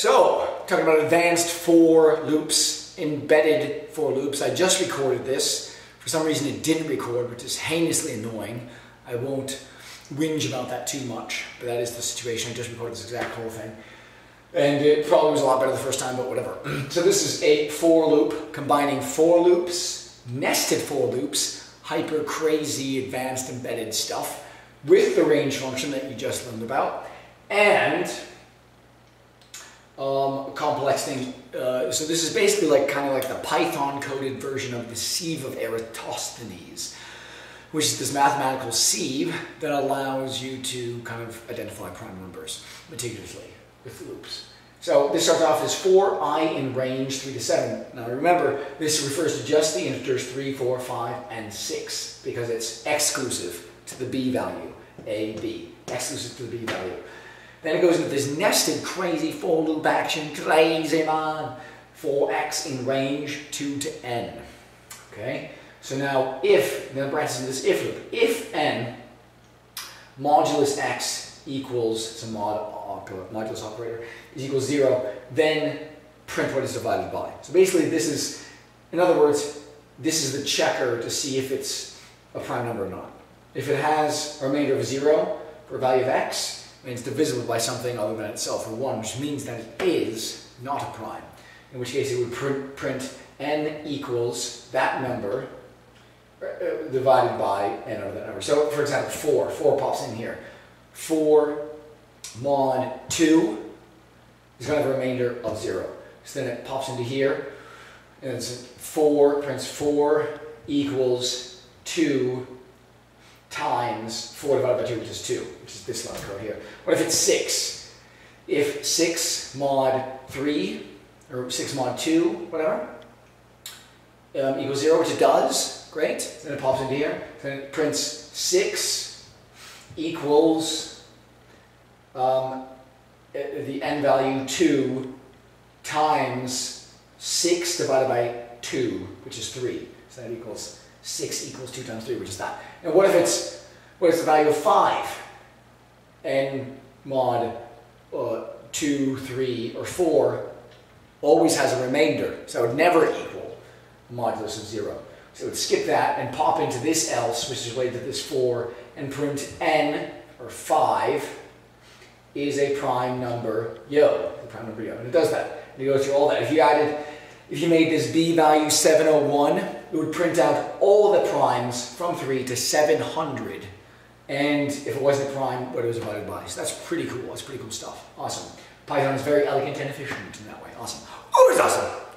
so talking about advanced for loops, embedded for loops. I just recorded this. For some reason it didn't record, which is heinously annoying. I won't whinge about that too much, but that is the situation. I just recorded this exact whole thing. And it probably was a lot better the first time, but whatever. so this is a for loop, combining for loops, nested for loops, hyper crazy advanced embedded stuff with the range function that you just learned about, and um, complex thing. Uh, so this is basically like kind of like the Python coded version of the sieve of Eratosthenes, which is this mathematical sieve that allows you to kind of identify prime numbers meticulously with loops. So this starts off as 4, i in range 3 to 7. Now remember, this refers to just the integers 3, 4, 5, and 6 because it's exclusive to the b value, a, b, exclusive to the b value. Then it goes into this nested crazy for loop action, crazy man, for x in range 2 to n. Okay, so now if, then branches in this if loop, if n modulus x equals, it's a mod modulus operator, is equals 0, then print what is divided by. So basically this is, in other words, this is the checker to see if it's a prime number or not. If it has a remainder of 0 for value of x, it's divisible by something other than itself, or 1, which means that it is not a prime. In which case it would print, print n equals that number uh, uh divided by n over that number. So for example, 4, 4 pops in here. 4 mod 2 is going to have a remainder of 0. So then it pops into here, and it's 4, prints 4 equals 2 times 4 divided by 2, which is 2, which is this line code here. What if it's 6? If 6 mod 3, or 6 mod 2, whatever, um, equals 0, which it does, great. Then it pops into here. Then it prints 6 equals um, the n value 2 times 6 divided by 2, which is 3. So that equals 6 equals 2 times 3, which is that. And what if it's, is the value of 5? n mod uh, 2, 3, or 4 always has a remainder, so it would never equal modulus of 0. So it would skip that and pop into this else, which is related to this 4, and print n, or 5, is a prime number yo, the prime number yo. And it does that. And it goes through all that. If you added, if you made this b value 701, it would print out all the primes from 3 to 700. And if it wasn't a prime, but it was divided by. So that's pretty cool. That's pretty cool stuff. Awesome. Python is very elegant and efficient in that way. Awesome. Oh, it's awesome.